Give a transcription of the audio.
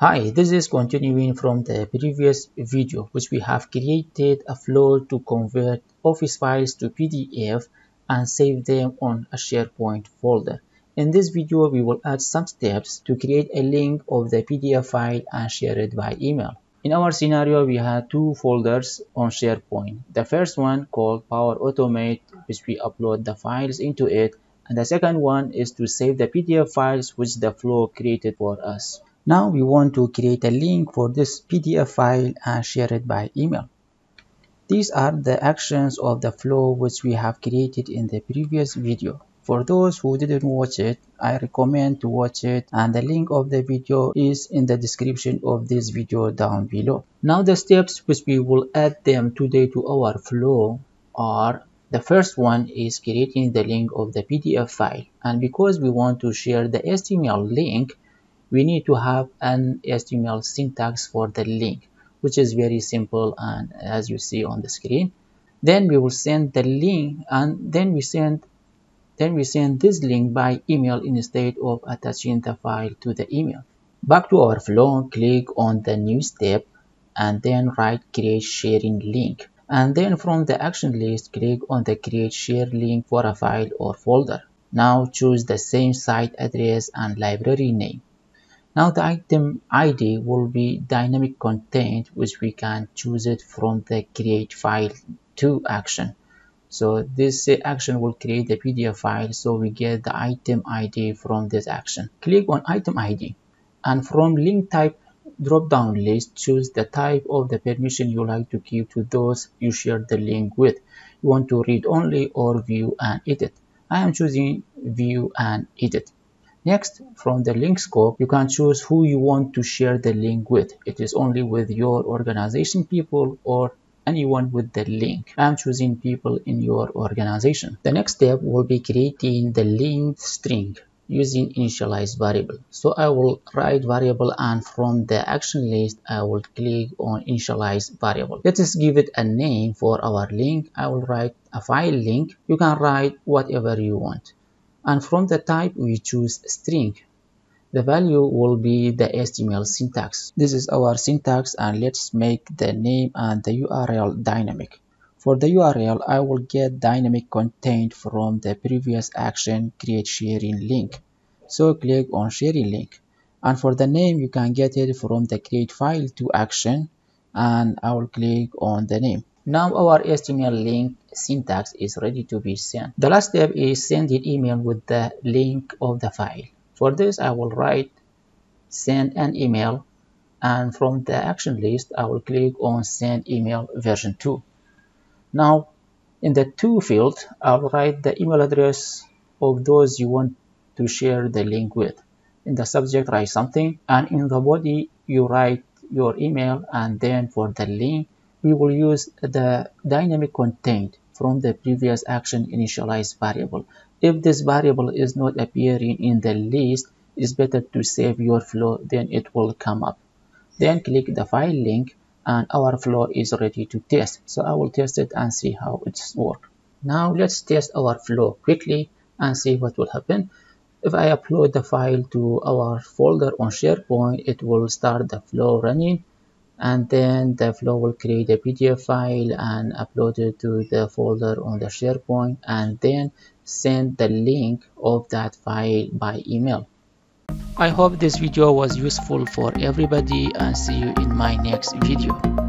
Hi, this is continuing from the previous video which we have created a flow to convert office files to PDF and save them on a SharePoint folder. In this video, we will add some steps to create a link of the PDF file and share it by email. In our scenario, we have two folders on SharePoint. The first one called Power Automate, which we upload the files into it. And the second one is to save the PDF files which the flow created for us. Now we want to create a link for this PDF file and share it by email. These are the actions of the flow which we have created in the previous video. For those who didn't watch it, I recommend to watch it and the link of the video is in the description of this video down below. Now the steps which we will add them today to our flow are the first one is creating the link of the PDF file and because we want to share the HTML link we need to have an HTML syntax for the link which is very simple and as you see on the screen. Then we will send the link and then we send then we send this link by email instead of attaching the file to the email. Back to our flow click on the new step and then write create sharing link. And then from the action list click on the create share link for a file or folder. Now choose the same site address and library name now the item ID will be dynamic content which we can choose it from the create file to action. So this uh, action will create the PDF file so we get the item ID from this action. Click on item ID and from link type drop down list choose the type of the permission you like to give to those you share the link with. You want to read only or view and edit. I am choosing view and edit. Next, from the link scope, you can choose who you want to share the link with. It is only with your organization people or anyone with the link. I'm choosing people in your organization. The next step will be creating the link string using initialize variable. So I will write variable and from the action list, I will click on initialize variable. Let us give it a name for our link. I will write a file link. You can write whatever you want and from the type we choose string the value will be the HTML syntax. This is our syntax and let's make the name and the URL dynamic. For the URL, I will get dynamic content from the previous action create sharing link. So click on sharing link. And for the name, you can get it from the create file to action and I will click on the name. Now our HTML link syntax is ready to be sent. The last step is send an email with the link of the file. For this, I will write send an email and from the action list, I will click on send email version 2. Now, in the to field, I'll write the email address of those you want to share the link with. In the subject, write something and in the body, you write your email and then for the link, we will use the dynamic content from the previous action initialize variable. If this variable is not appearing in the list, it's better to save your flow, then it will come up. Then click the file link and our flow is ready to test. So I will test it and see how it's work. Now let's test our flow quickly and see what will happen. If I upload the file to our folder on SharePoint, it will start the flow running and then the flow will create a PDF file and upload it to the folder on the SharePoint and then send the link of that file by email. I hope this video was useful for everybody and see you in my next video.